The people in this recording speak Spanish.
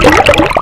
¡Gracias!